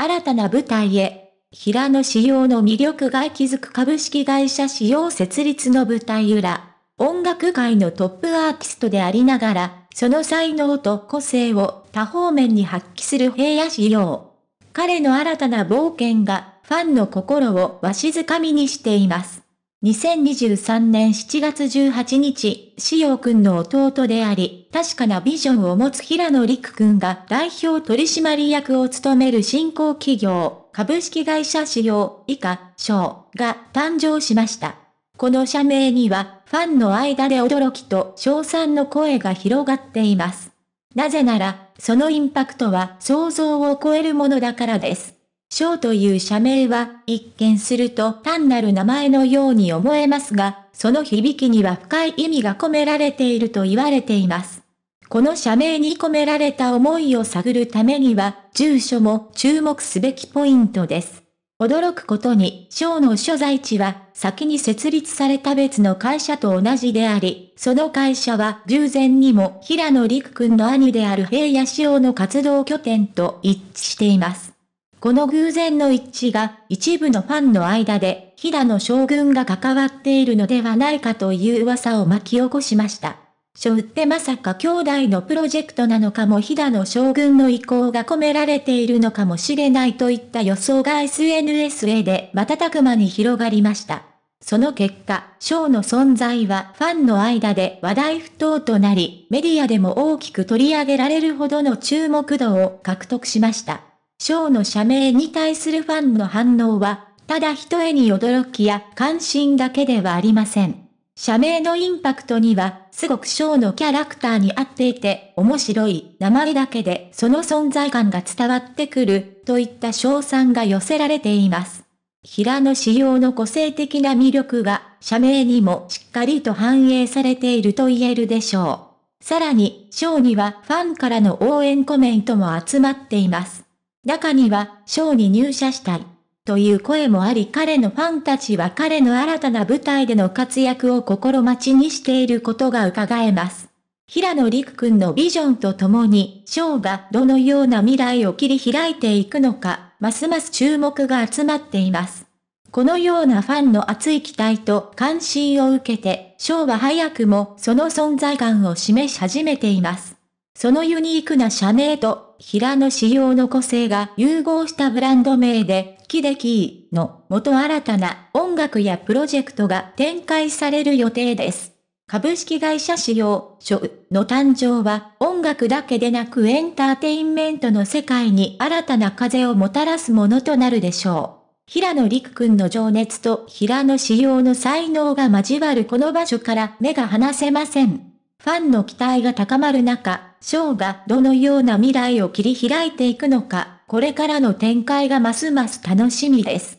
新たな舞台へ。平野仕様の魅力が息づく株式会社仕様設立の舞台裏。音楽界のトップアーティストでありながら、その才能と個性を多方面に発揮する平野仕様。彼の新たな冒険がファンの心をわしづかみにしています。2023年7月18日、しおくんの弟であり、確かなビジョンを持つ平野陸くんが代表取締役を務める新興企業、株式会社仕様以下、賞が誕生しました。この社名には、ファンの間で驚きと賞賛の声が広がっています。なぜなら、そのインパクトは想像を超えるものだからです。章という社名は、一見すると単なる名前のように思えますが、その響きには深い意味が込められていると言われています。この社名に込められた思いを探るためには、住所も注目すべきポイントです。驚くことに、章の所在地は、先に設立された別の会社と同じであり、その会社は従前にも平野陸くんの兄である平野志陽の活動拠点と一致しています。この偶然の一致が一部のファンの間で平野将軍が関わっているのではないかという噂を巻き起こしました。書ってまさか兄弟のプロジェクトなのかも平野将軍の意向が込められているのかもしれないといった予想が SNS へで瞬く間に広がりました。その結果、ショーの存在はファンの間で話題沸騰となり、メディアでも大きく取り上げられるほどの注目度を獲得しました。ショーの社名に対するファンの反応は、ただ一重に驚きや関心だけではありません。社名のインパクトには、すごくショーのキャラクターに合っていて、面白い名前だけでその存在感が伝わってくる、といった賞賛が寄せられています。平野仕様の個性的な魅力が、社名にもしっかりと反映されていると言えるでしょう。さらに、ショーにはファンからの応援コメントも集まっています。中には、ショーに入社したい。という声もあり彼のファンたちは彼の新たな舞台での活躍を心待ちにしていることが伺えます。平野陸くんのビジョンとともに、ショーがどのような未来を切り開いていくのか、ますます注目が集まっています。このようなファンの熱い期待と関心を受けて、ショーは早くもその存在感を示し始めています。そのユニークな社名と、平野仕様の個性が融合したブランド名で、キデキーの元新たな音楽やプロジェクトが展開される予定です。株式会社仕様、書の誕生は音楽だけでなくエンターテインメントの世界に新たな風をもたらすものとなるでしょう。平野陸くんの情熱と平野仕様の才能が交わるこの場所から目が離せません。ファンの期待が高まる中、ショーがどのような未来を切り開いていくのか、これからの展開がますます楽しみです。